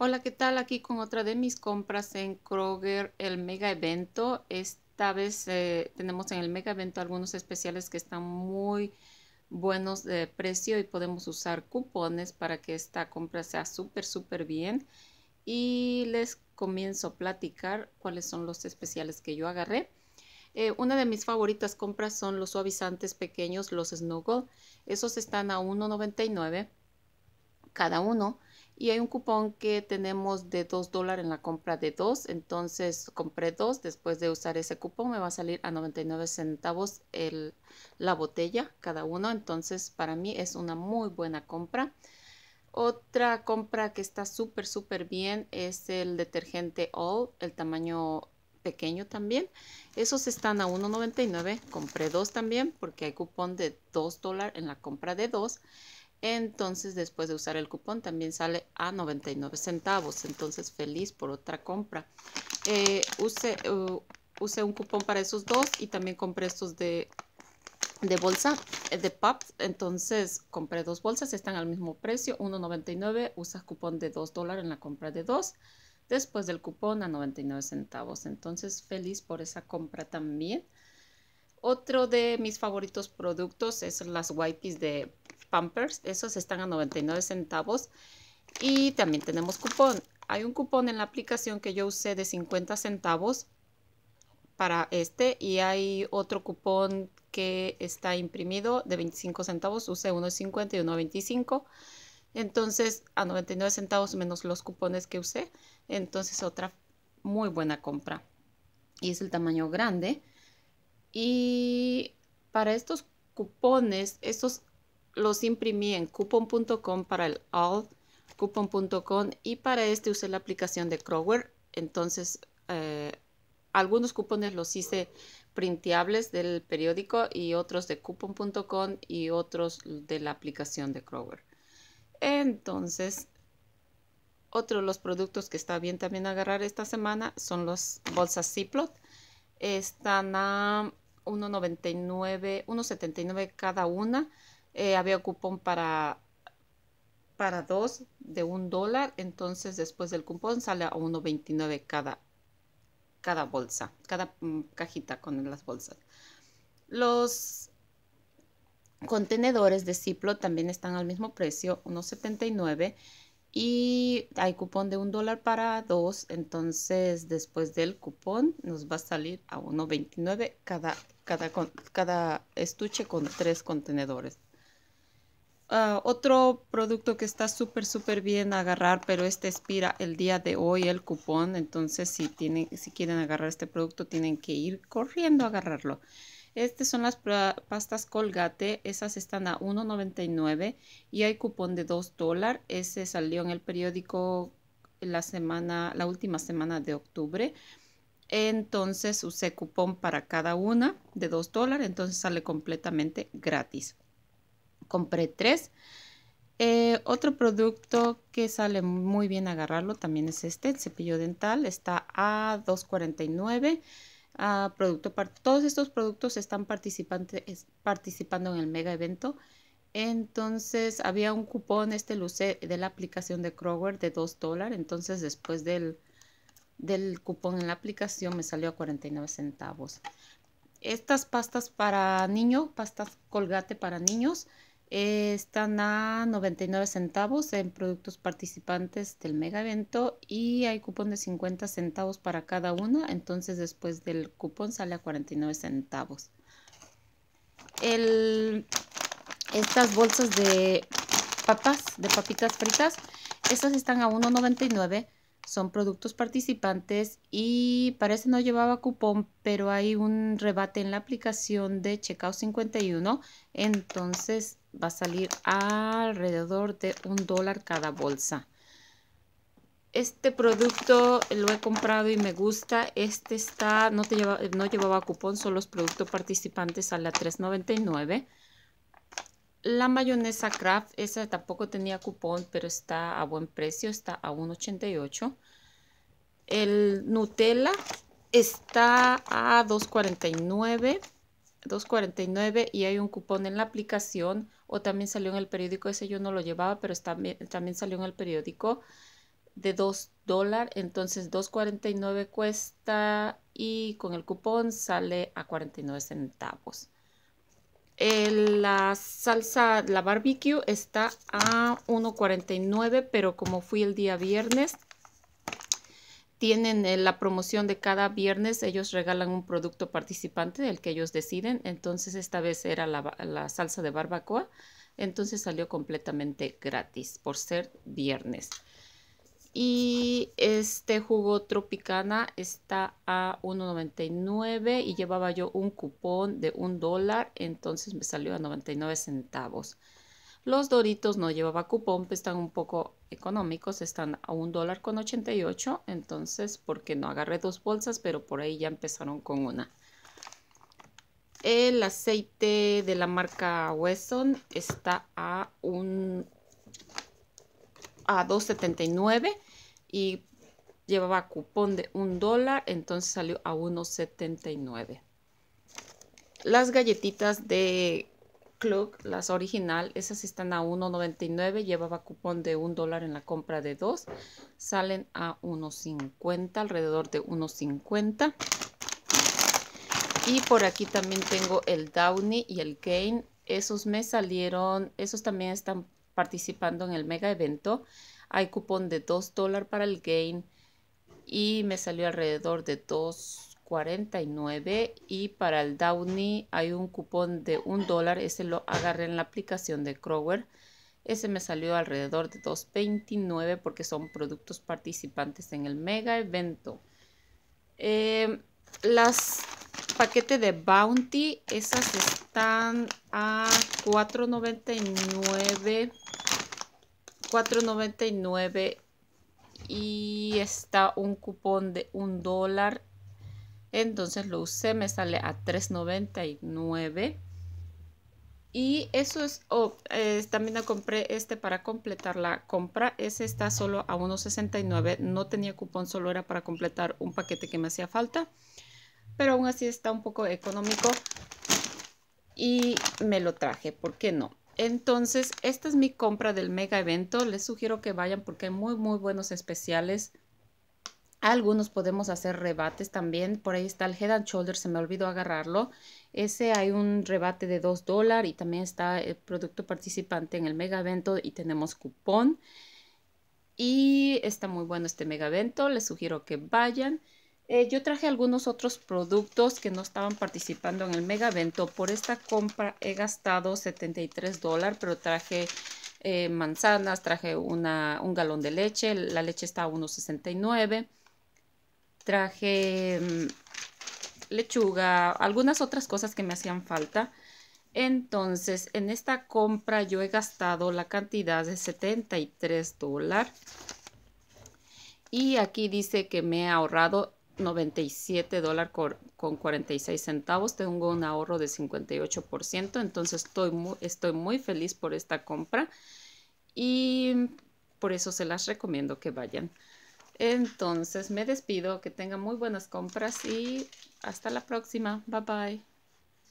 Hola, ¿qué tal? Aquí con otra de mis compras en Kroger, el mega evento. Esta vez eh, tenemos en el mega evento algunos especiales que están muy buenos de precio y podemos usar cupones para que esta compra sea súper, súper bien. Y les comienzo a platicar cuáles son los especiales que yo agarré. Eh, una de mis favoritas compras son los suavizantes pequeños, los Snuggle. Esos están a $1.99 cada uno y hay un cupón que tenemos de 2 dólares en la compra de 2. Entonces compré dos. Después de usar ese cupón me va a salir a 99 centavos el, la botella cada uno. Entonces para mí es una muy buena compra. Otra compra que está súper, súper bien es el detergente All, el tamaño pequeño también. Esos están a 1.99. Compré dos también porque hay cupón de 2 dólares en la compra de dos. Entonces, después de usar el cupón, también sale a 99 centavos. Entonces, feliz por otra compra. Eh, usé, un cupón para esos dos y también compré estos de, de bolsa, eh, de Pops. Entonces, compré dos bolsas, están al mismo precio, 1.99. Usa cupón de 2 dólares en la compra de dos. Después del cupón a 99 centavos. Entonces, feliz por esa compra también. Otro de mis favoritos productos es las wipes de Pampers. Esos están a 99 centavos. Y también tenemos cupón. Hay un cupón en la aplicación que yo usé de 50 centavos para este y hay otro cupón que está imprimido de 25 centavos. Usé uno de 50 y uno de 25. Entonces a 99 centavos menos los cupones que usé. Entonces otra muy buena compra. Y es el tamaño grande. Y para estos cupones, estos los imprimí en coupon.com para el all coupon.com y para este usé la aplicación de Kroger. Entonces, eh, algunos cupones los hice printeables del periódico y otros de coupon.com y otros de la aplicación de Kroger. Entonces, otro de los productos que está bien también agarrar esta semana son los bolsas Ziploc. Están a 1.99, 1.79 cada una. Eh, había cupón para, para dos de un dólar. Entonces después del cupón sale a 1.29 cada, cada bolsa, cada mm, cajita con las bolsas. Los contenedores de Ciplo también están al mismo precio, 1.79 y hay cupón de un dólar para dos, entonces después del cupón nos va a salir a 1.29 cada, cada, cada estuche con tres contenedores. Ah, otro producto que está súper, súper bien agarrar, pero este expira el día de hoy el cupón. Entonces, si, tienen, si quieren agarrar este producto, tienen que ir corriendo a agarrarlo. Estas son las pastas Colgate. Esas están a 1.99 y hay cupón de 2 dólares. Ese salió en el periódico la semana, la última semana de octubre. Entonces usé cupón para cada una de 2 dólares. Entonces sale completamente gratis compré tres. Eh, otro producto que sale muy bien agarrarlo también es este, el cepillo dental. Está a 2.49. Uh, producto todos estos productos están participando en el mega evento. Entonces había un cupón, este luce de la aplicación de Kroger de 2 dólares. Entonces después del, del cupón en la aplicación me salió a 49 centavos. Estas pastas para niños, pastas colgate para niños, están a 99 centavos en productos participantes del mega evento y hay cupón de 50 centavos para cada uno. Entonces después del cupón sale a 49 centavos. estas bolsas de papas, de papitas fritas, estas están a 1.99 son productos participantes y parece no llevaba cupón, pero hay un rebate en la aplicación de Checkout 51, entonces va a salir alrededor de un dólar cada bolsa. Este producto lo he comprado y me gusta. Este está, no, te lleva, no llevaba cupón, son los productos participantes a la 3.99. La mayonesa Kraft, esa tampoco tenía cupón, pero está a buen precio, está a 1.88. El Nutella está a 2.49. 2.49 y hay un cupón en la aplicación o también salió en el periódico, ese yo no lo llevaba, pero también, también salió en el periódico de 2 dólares, entonces 2.49 cuesta y con el cupón sale a 49 centavos. La salsa, la barbecue está a 1.49, pero como fui el día viernes, tienen eh, la promoción de cada viernes, ellos regalan un producto participante del que ellos deciden, entonces esta vez era la, la salsa de barbacoa, entonces salió completamente gratis por ser viernes. Y este jugo Tropicana está a 1.99 y llevaba yo un cupón de un dólar, entonces me salió a 99 centavos. Los Doritos no llevaba cupón, pues están un poco económicos, están a un dólar con 88, entonces porque no agarré dos bolsas, pero por ahí ya empezaron con una. El aceite de la marca Wesson está a un a 2.79 y llevaba cupón de un dólar, entonces salió a 1.79. Las galletitas de Club, las original, esas están a 1.99, llevaba cupón de un dólar en la compra de dos, salen a 1.50, alrededor de 1.50. Y por aquí también tengo el Downy y el Gain, esos me salieron, esos también están participando en el mega evento. Hay cupón de 2 dólares para el Gain y me salió alrededor de 2.49 y para el Downy hay un cupón de 1 dólar, ese lo agarré en la aplicación de Kroger. Ese me salió alrededor de 2.29 porque son productos participantes en el mega evento. Eh, las paquetes de Bounty, esas están a 4.99 4.99 y está un cupón de un dólar. Entonces lo usé me sale a 3.99 y eso es oh, también compré este para completar la compra. Ese está solo a 1.69 no tenía cupón solo era para completar un paquete que me hacía falta pero aún así está un poco económico y me lo traje, ¿por qué no? Entonces, esta es mi compra del mega evento. Les sugiero que vayan porque hay muy, muy buenos especiales. Algunos podemos hacer rebates también. Por ahí está el Head and Shoulders, se me olvidó agarrarlo. Ese hay un rebate de 2 dólares y también está el producto participante en el mega evento y tenemos cupón. Y está muy bueno este mega evento. Les sugiero que vayan. Eh, yo traje algunos otros productos que no estaban participando en el mega evento. Por esta compra he gastado 73 dólares, pero traje eh, manzanas, traje una, un galón de leche. La leche está a 1.69. Traje mm, lechuga, algunas otras cosas que me hacían falta. Entonces, en esta compra yo he gastado la cantidad de 73 dólares. Y aquí dice que me he ahorrado 97 dólares con 46 centavos. Tengo un ahorro de 58%. Entonces estoy muy, estoy muy feliz por esta compra. Y por eso se las recomiendo que vayan. Entonces me despido. Que tengan muy buenas compras y hasta la próxima. Bye bye.